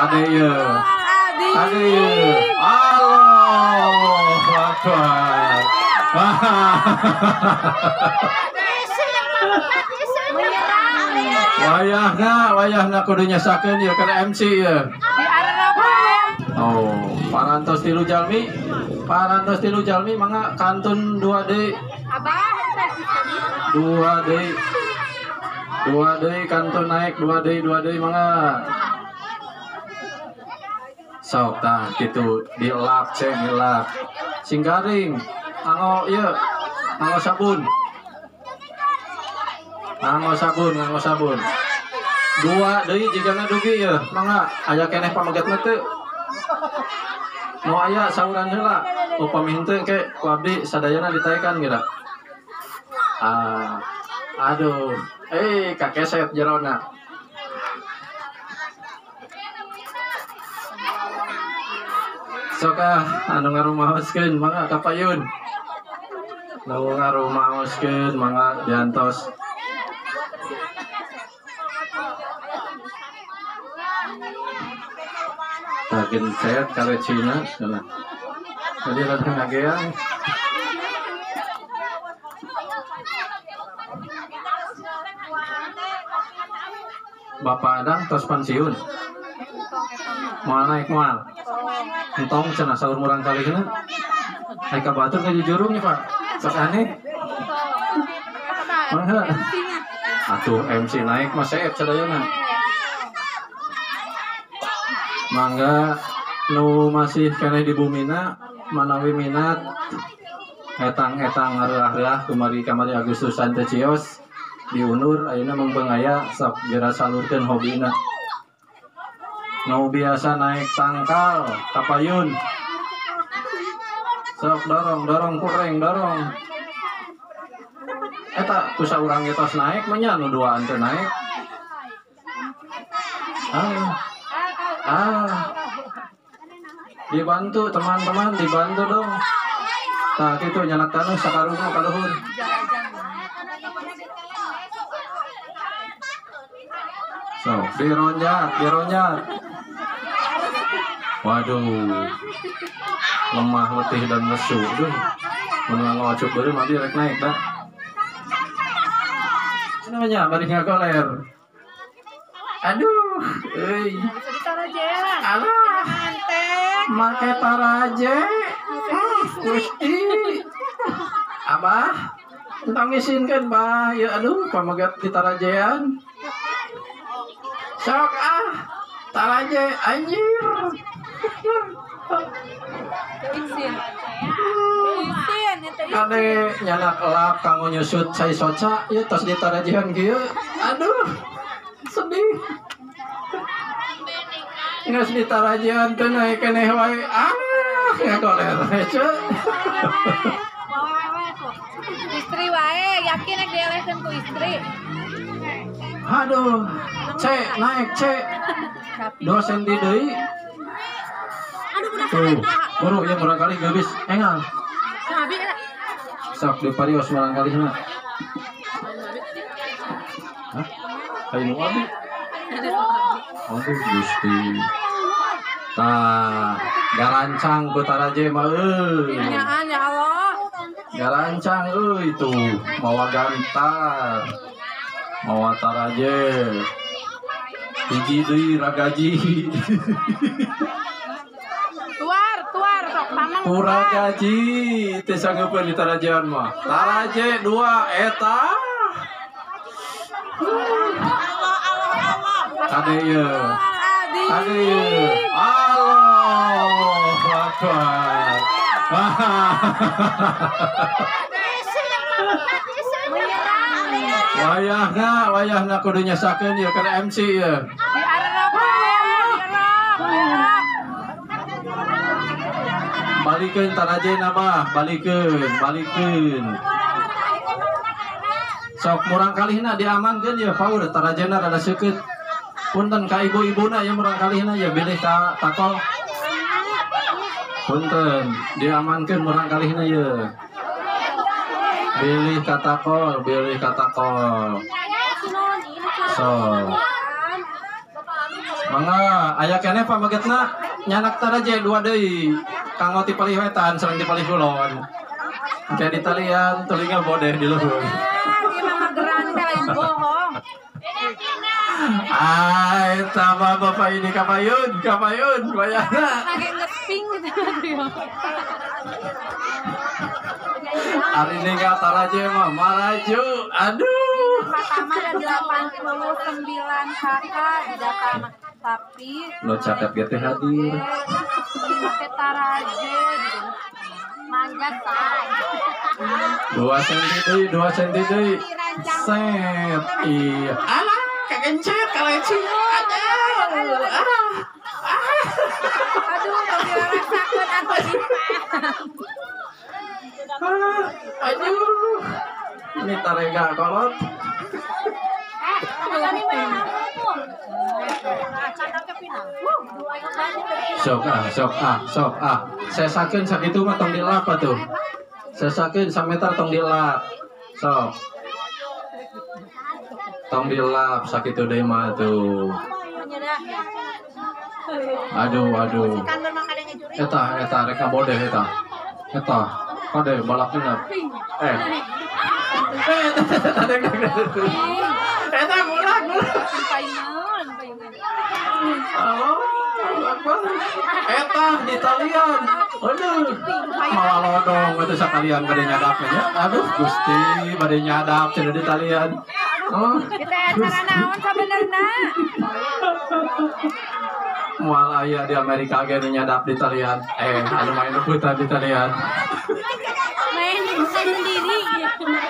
Kade ye. Kade ye. Allah Akbar. Wayahna, wayahna kudu nyasakeun ya kana MC ya. Oh, parantos tilu jalmi. Parantos tilu jalmi mangga kantun 2D. 2D. 2D kantun naik 2D 2D mangga. Sok tah kitu dilap ceng dilap. Sing garing. Anggo ieu. Anggo sabun. Anggo sabun, anggo sabun. Dua deui jigana dugi ya. Mangga aya keneh pamegetna teu. Mau aya sauran heula. Upami henteu ke ku abdi sadayana ditaekan geura. Ah. Aduh. Eh, kakeset jerona. Soka anu ngarumaoskeun mangga kapayun. Nu ngarumaoskeun mangga diantos. Bagian sehat kare sana. Jadi lagi ngagean. Bapak Adang tos pensiun. Mau naik mal. Entong cenah sahur murang kali kena. Naik ke batur ke jujurung Pak. Sok aneh. Mangga. Atuh MC naik mas saya sadayana. Mangga nu masih kene di bumina manawi minat etang-etang ngarah-arah kemari kamari Agustus Sante Cios diunur ayeuna mempengaya sok geura salurkeun hobina nu biasa naik tangkal kapayun. Sok dorong dorong kureng dorong. Eta kusa urang getos naik menya nu duaan teu naik? Ah ah. Dibantu teman-teman dibantu dong. Nah itu nyanak tanah sakarungu kaluhur. So dironjat dironjat waduh. Lemah letih dan lesu duh. Menang ngocok beri mati rek naik dah. Namanya bari ngagoler aduh euy. Alah. Make taraje gusti abah entang isinkan bah. Ya aduh pamagat di tarajean sok ah taraje anjir. Kade nyanak elak kanggo nyusut sai soca ya tos di tarajean kieu. Aduh sedih. Nges di tarajean teu naik keneh wae. Ah ya koler istri wae yakin nek dielehkeun ku istri. Aduh cek naik cek dosen di deui tuh buru ya barangkali geus engal eta sok di parios barangkali na Hah? Kayak nu abi? Aduh Gusti. Tah, garancang ku taraje mah euy. nyaan ya Allah Garancang euy tuh, mawa gantar. Mawa taraje. Hiji deui ragaji. tuar tuar sok pamang Pura gaji teu sangeupeun di tarajean mah. Taraje dua eta. Kade ye. adi Kade ye. Allah Akbar. Wayahna, wayahna kudu nyasakeun ya kana MC ya. Balikeun tarajena mah, balikeun, balikeun. Sok murang kalihna diamankeun ya paur tarajena rada seukeut. Punten ka ibu-ibuna ya murang kalihna ya bilih ka takol. Punten, diamankeun murang kalihna ya. Bilih ka takol, bilih ka takol. So. Mangga aya keneh pamagetna nyanak taraje dua deui. Kanggo ti palih wetan sareng ti palih kulon. Kayak di talian telinga bodeh di luhur. Bohong. Ay, tama bapak ini kapayun, kapayun, bayana. Lagi ngeping gitu dia. Hari ini nggak taraje mah maraju, aduh. Pertama ada 89 kakak di tapi Lo catat gitu hadir. pakai taraje gitu. Manjat say. Dua senti deui, dua senti deui. Set, iya. Alah, kegencet kaleci. Aduh, ah. Aduh, kalau dirasakan aku di Ah, aduh. Ini tarega kolot. Sok ah, sok ah, sok ah. Saya sakin sakitu mah tong dilap tuh. Saya sakin sameter tong dilap. Sok. Tong dilap sakitu deui mah tuh. Aduh, aduh. Eta, eta reka bodeh eta. Eta, kade balak genep. Eh. Eh, eta eta eta. Eta mulak Eta di talian. Aduh. Malah lodong itu sekalian bade nyadapnya. Aduh, Gusti bade nyadap cenah di talian. Oh, Kita acara naon sebenarnya? mual aya di Amerika ge nyadap di talian. Eh, anu main rebutan di talian. Main sendiri.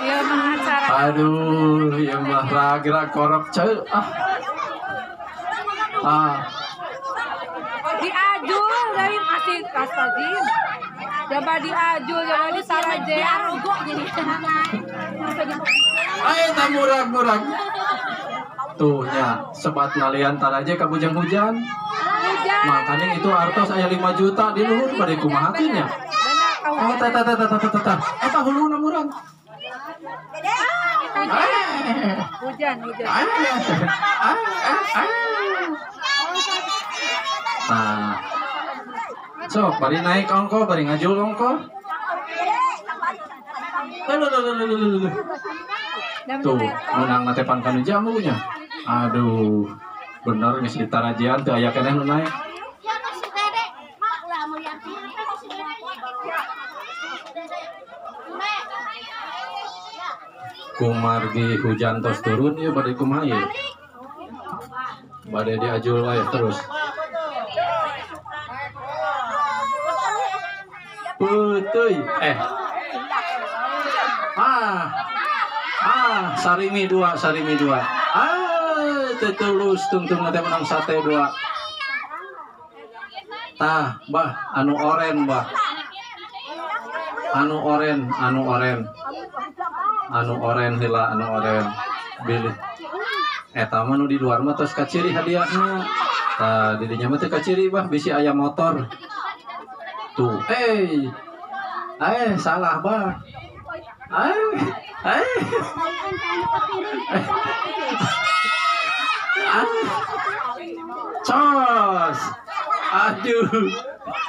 Ya mah acara. Aduh, ya mah ragra korok ceu. Ah. Ah, Diajul dari masih kastazim. Coba diajul, coba di Sarajevo. Arogo jadi. ayo tak murag-murag. Tuh ya, sebat ngalian taraje ka bujang-hujan. Hujan. Makanya itu artos aya 5 juta di luhur pada kumahakeun nya. Benar kau. Oh, tah tah tah tah tah tah tah. Eta huluna murang. Eh, Hujan, hujan. Eh, eh, eh, eh. Nah. So, bari naik ongko, bari ngajul ongko. Dan Tuh, menang nate pangkanu jamunya. Aduh, bener geus ditarajian teu aya keneh nu naik. Kumargi hujan tos turun ya badai kumaha ya. Badai diajul wae terus. Putuy, eh. Ah. Ah, sarimi dua, sarimi dua. Ah, tetulus tungtung nanti menang sate dua. Tah, bah, anu oren, bah. Anu oren, anu oren. Anu oren hila, anu oren. Bilih. Eta mah nu di luar mah tos kaciri hadiahna. Tah, di dinya mah kaciri bah, bisi ayam motor. Tuh, eh. Eh, salah bah. Eh, eh. Cos. Aduh.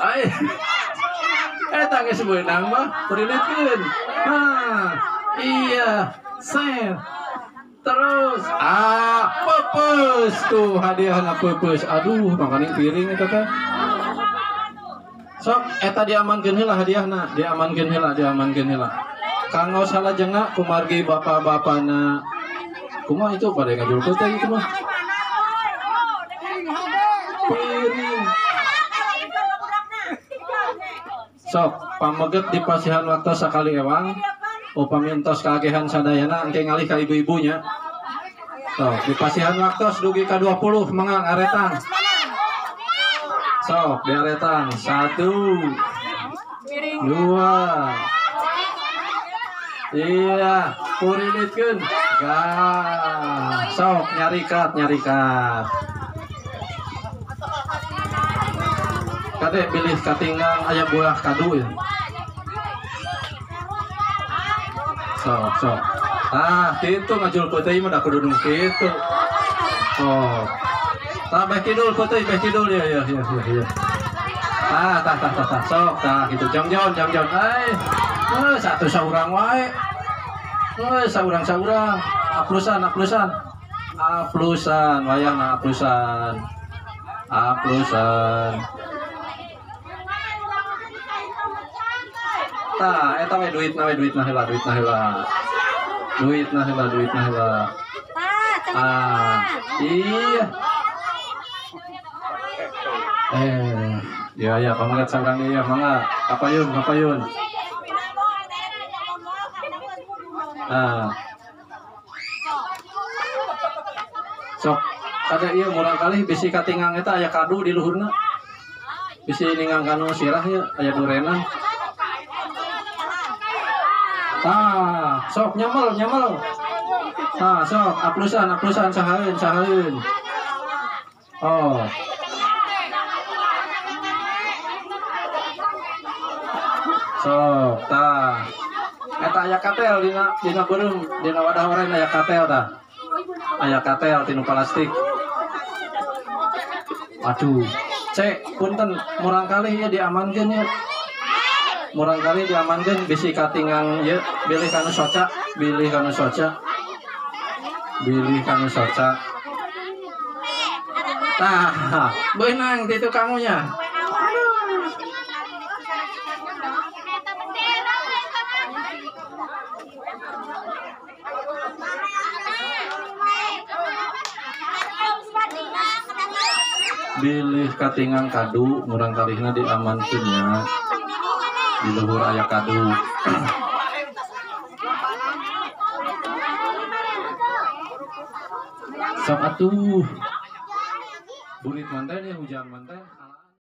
Ay. Eh tangis beunang mah perilitkeun. Hah. Iya. Set. Terus ah pepes tuh hadiahna pepes. Aduh, makanya piring eta teh. Sok eta diamankeun heula hadiahna, diamankeun heula, diamankeun heula. Kanggo salajengna kumargi bapak-bapana. Kumaha itu pada ngajul teh itu mah. Piring. Sok, pameget di pasihan waktu sakali ewang. Upami entos kagehan sadayana engke ngalih ka ibu-ibunya. Sok, di pasihan waktu dugi ka 20 mengang aretan. Sok, di aretan. Satu. Dua. Iya, purinitkeun. Gas. Sok, nyarikat, nyarikat. Kade pilih katingang ayam buah kadu ya. Sok, sok. Ah, itu ngajul putih mah dah kudu nu kitu. Oh. Tah beh kidul putih beh kidul ya ya ya ya ya. Ah tah tah tah tah sok tah gitu jam jam jam jam. Eh, eh satu saurang wae. Eh saurang saurang. Aplusan aplusan. Aplusan wayang aplusan. Aplusan. Tah eta we duit na we duit na heula duit na heula. Duit na heula duit na heula. Ah, iya. Eh, ya ya pamangat saurang iya mangga. Apa yun? Apa yun? Ah. Sok kada iya murang kali bisi katingang eta aya kadu di luhurna. Bisi ningang kanu sirah ya aya durenan. Ah, sok nyamel nyamel. Ah, sok aplusan aplusan sahaeun sahaeun. Oh. Sok tah. Eta aya katel dina dina beureum dina wadah oren aya katel tah. Aya katel tinu plastik. Aduh. Cek punten murang kali ya diamankeun ya. Murang kali diamankeun bisi katingang ya bilih kanu soca, bilih kanu soca. Bilih kanu soca. Tah, beunang itu kamunya. Bilih katingang kadu murang kalihna diamankeun ya. Di luhur aya kadu. Sok atuh. Burit manten ya hujan manten.